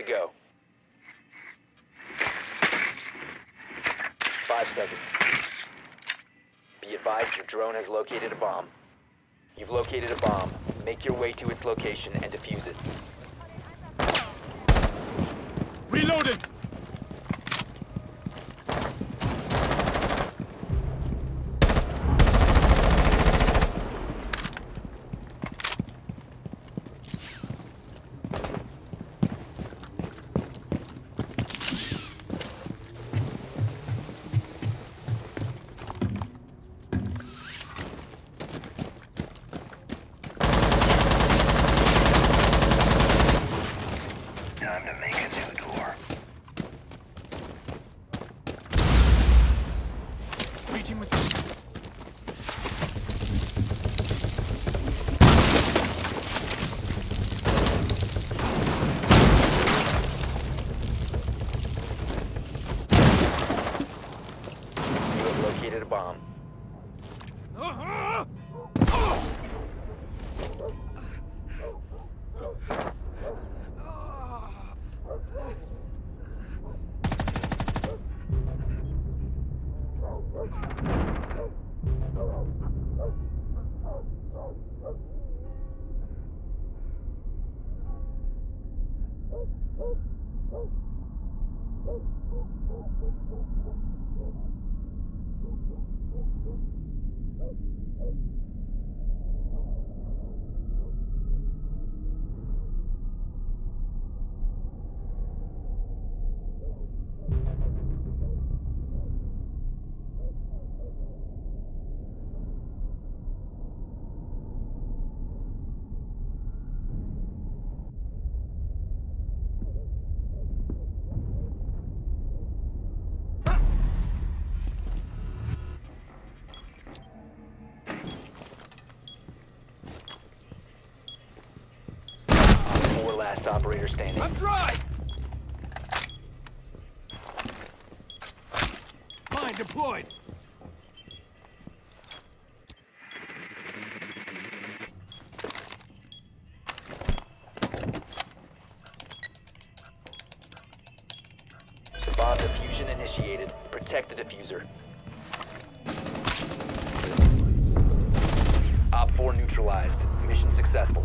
to go. Five seconds. Be advised your drone has located a bomb. You've located a bomb. Make your way to its location and defuse it. Reloading! Operator standing. I'm dry! Mine deployed! Bomb diffusion initiated. Protect the defuser. Op 4 neutralized. Mission successful.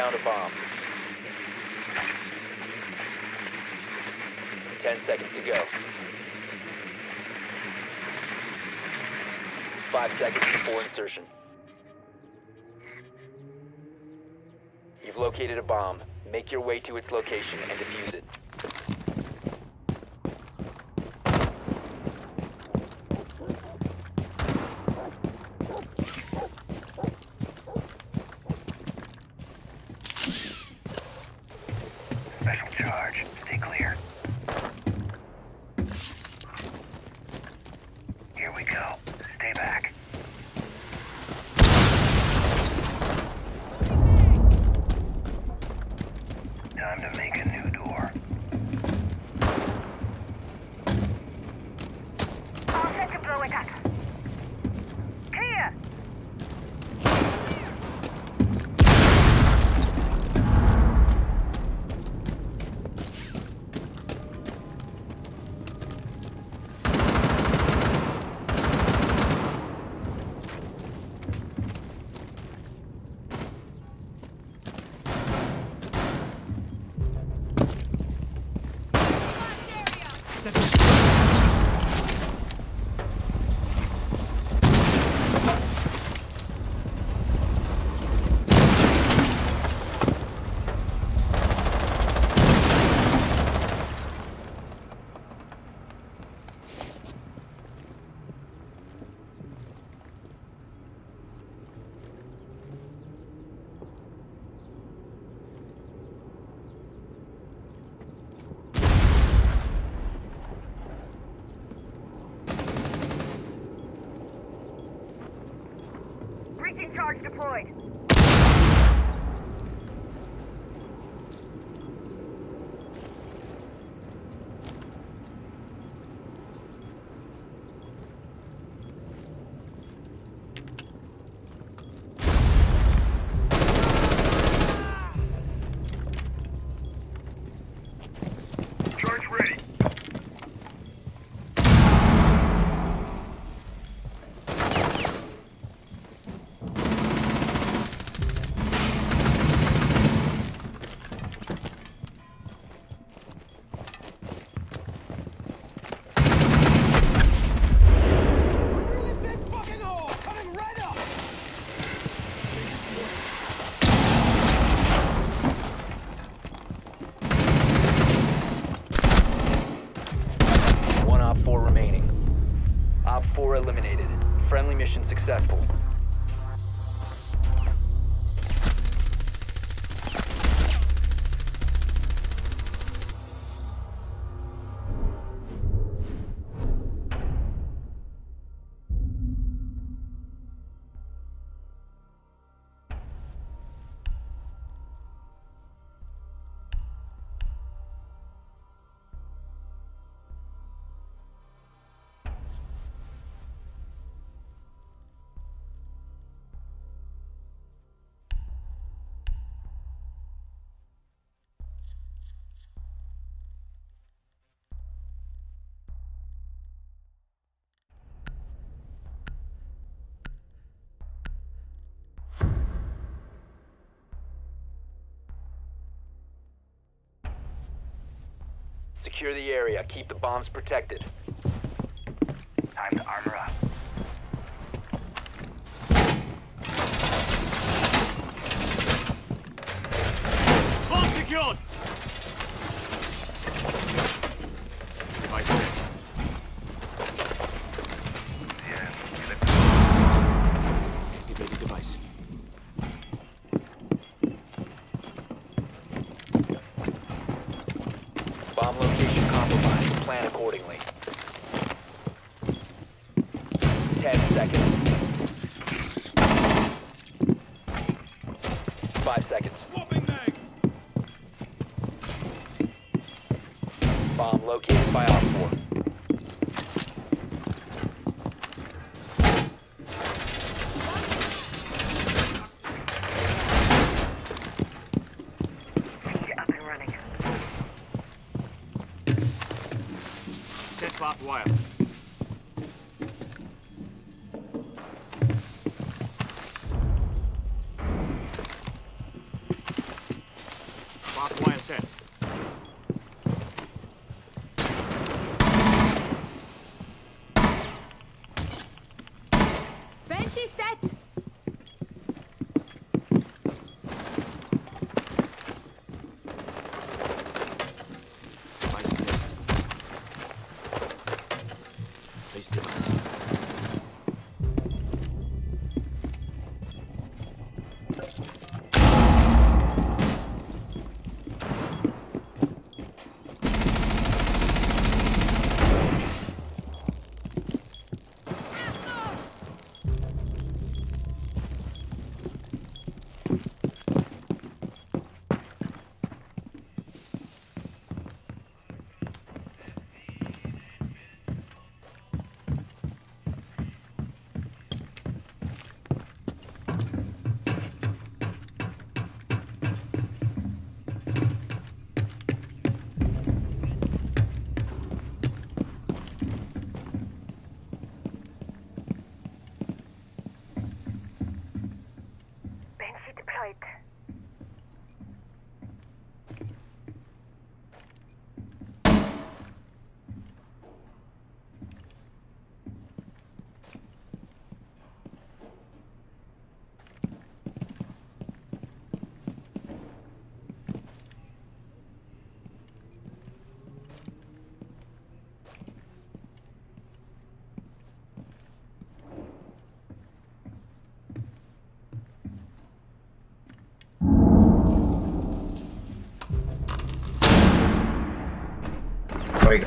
found a bomb. Ten seconds to go. Five seconds before insertion. You've located a bomb. Make your way to its location and defuse it. Hydro attack. Secure the area. Keep the bombs protected. Time to armor up. Bomb secured! five seconds. Oiga.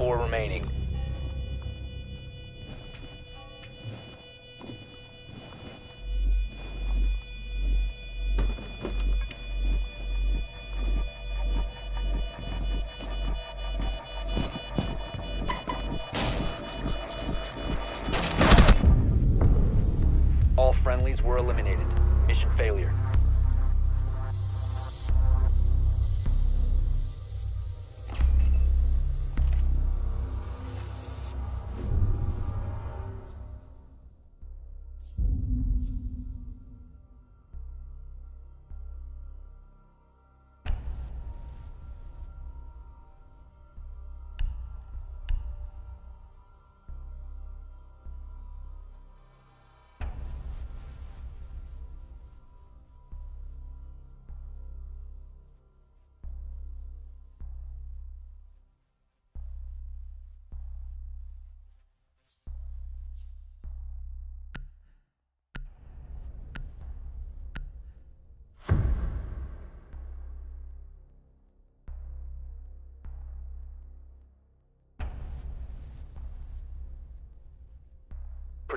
4 remaining.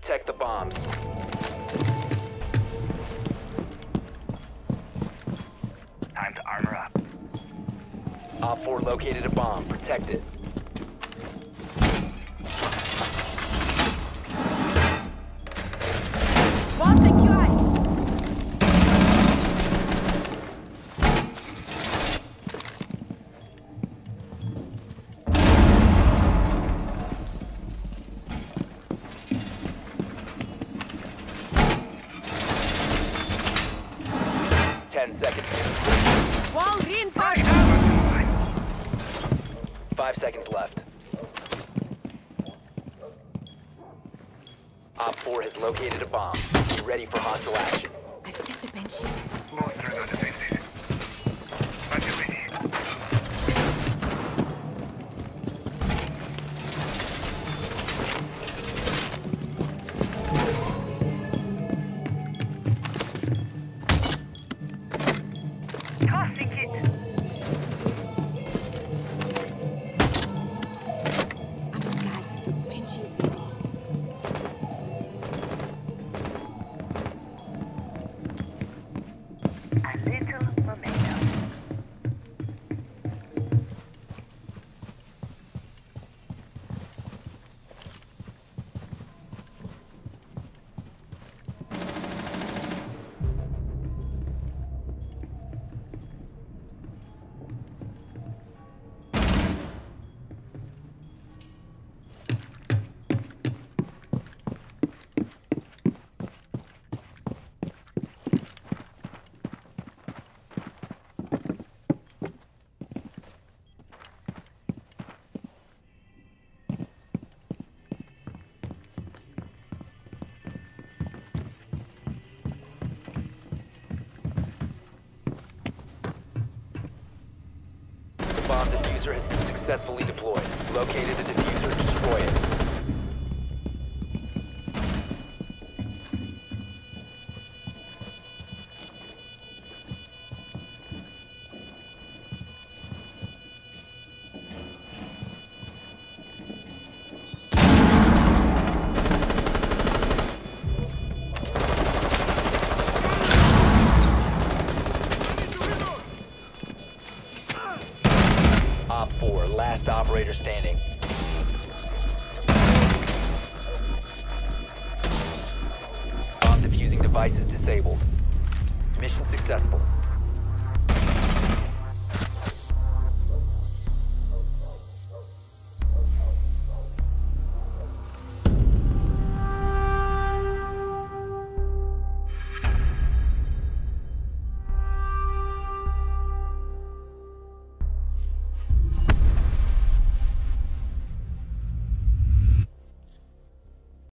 Protect the bombs. Time to armor up. Op 4 located a bomb. Protect it. Located a bomb. Be ready for hostile action. Successfully deployed. Located the defuser. Destroy it. 4, last operator standing. Bomb defusing device is disabled. Mission successful.